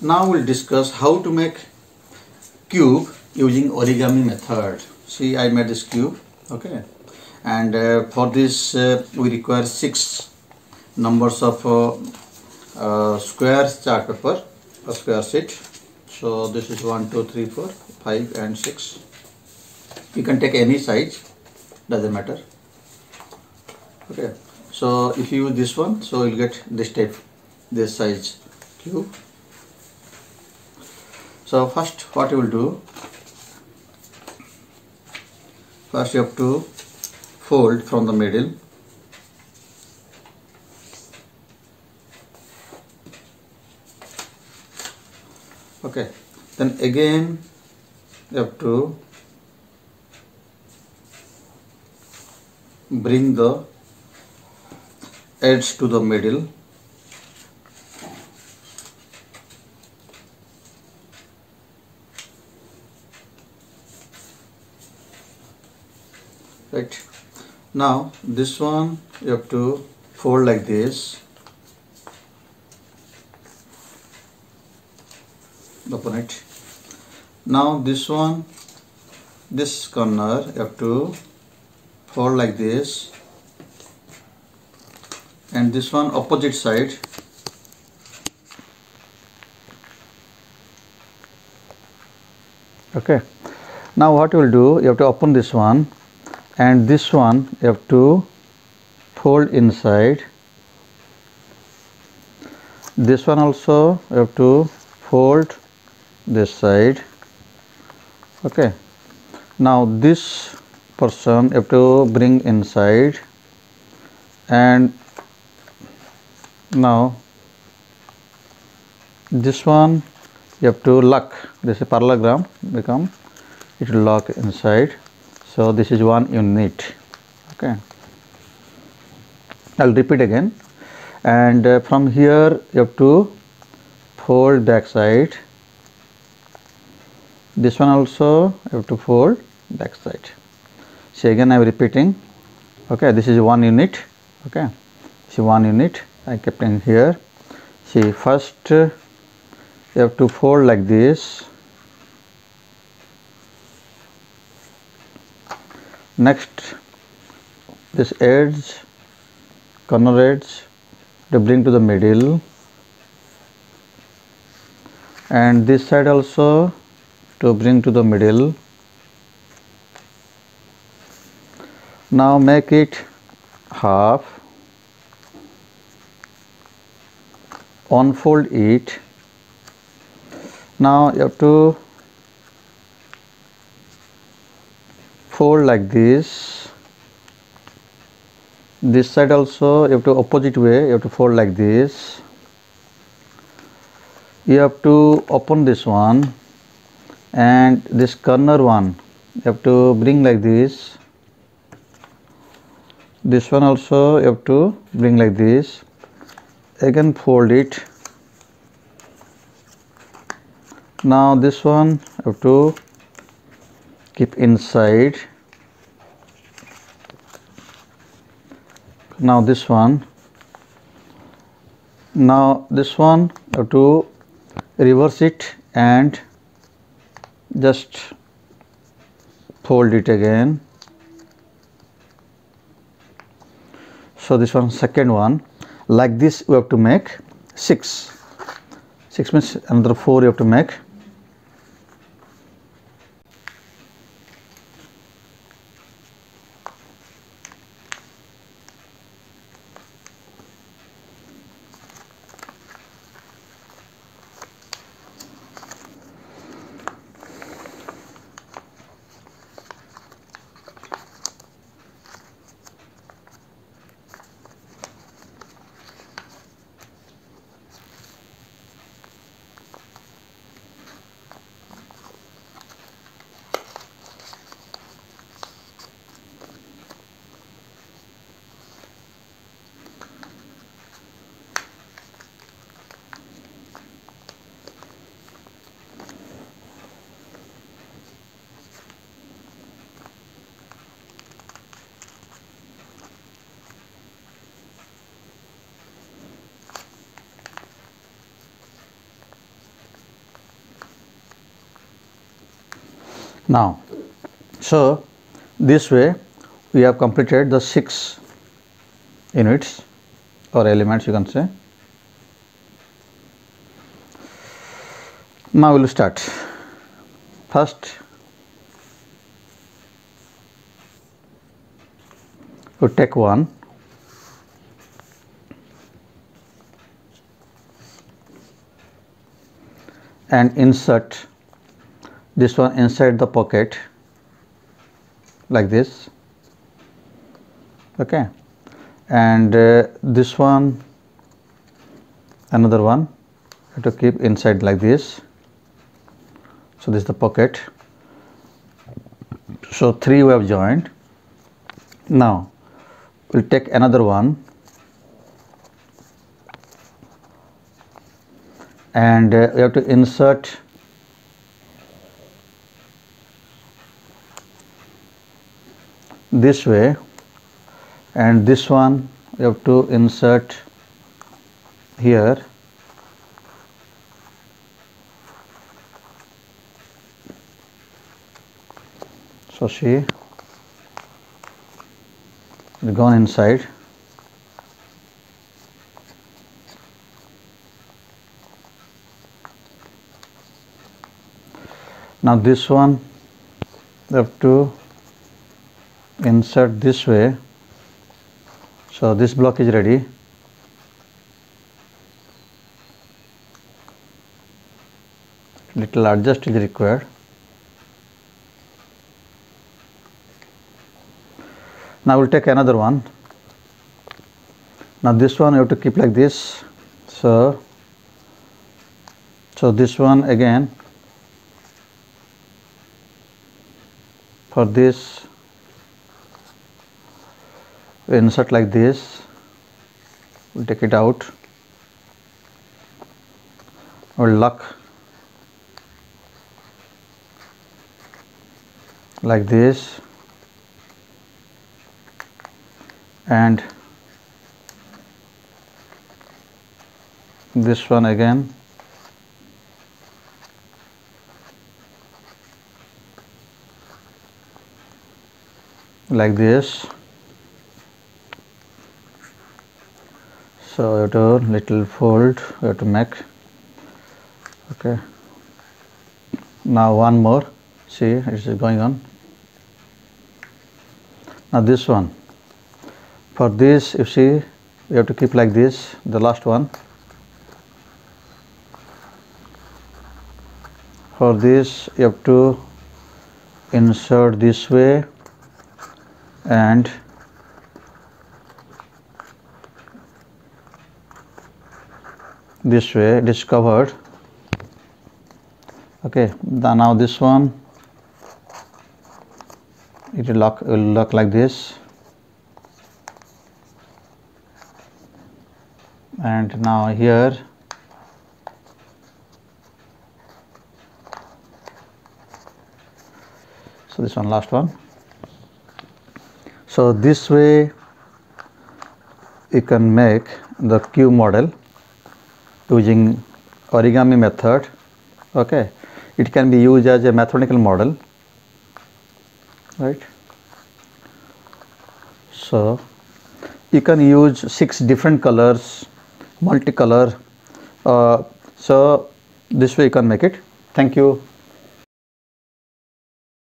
Now we'll discuss how to make cube using origami method. See I made this cube okay? And uh, for this uh, we require six numbers of uh, uh, square chart paper a square sheet. So this is 1 2 3 4 5 and 6 you can take any size doesn't matter. Okay? So if you use this one so you'll get this type this size cube so first what you will do? First you have to fold from the middle. Okay. Then again you have to bring the edge to the middle right. Now this one you have to fold like this. Open it. Now this one this corner you have to fold like this. And this one opposite side. Okay. Now what you will do you have to open this one and this one you have to fold inside. This one also you have to fold this side. Okay. Now this person you have to bring inside. And now this one you have to lock. This is parallelogram become it will lock inside so this is one unit. Okay. I'll repeat again. And uh, from here you have to fold back side. This one also you have to fold back side. See again i am repeating. Okay this is one unit. Okay. See one unit i kept in here. See first uh, you have to fold like this next this edge corner edge to bring to the middle. And this side also to bring to the middle. Now make it half. Unfold it. Now you have to fold like this. This side also you have to opposite way you have to fold like this. You have to open this one and this corner one you have to bring like this. This one also you have to bring like this. Again fold it. Now this one you have to keep inside. Now this one. Now this one have to reverse it and just fold it again. So this one second one. Like this we have to make 6 6 means another 4 you have to make now so this way we have completed the six units or elements you can say. Now we will start. First we take one. And insert this one inside the pocket like this. Okay. And uh, this one another one have to keep inside like this. So this is the pocket. So three we have joined now we'll take another one. And uh, we have to insert this way and this one you have to insert here. So see it gone inside. Now this one you have to insert this way. So this block is ready. Little adjust is required. Now we'll take another one. Now this one you have to keep like this. So so this one again. For this insert like this. We'll take it out. We'll lock like this. And this one again. Like this so you have to little fold you have to make. Okay. Now one more. See it is going on. Now this one. For this you see you have to keep like this the last one. For this you have to insert this way and this way it is covered okay now this one. It will lock will look like this. And now here. So this one last one. So this way you can make the cube model using origami method okay? It can be used as a mathematical model right? So you can use six different colors multicolor uh, so this way you can make it. Thank you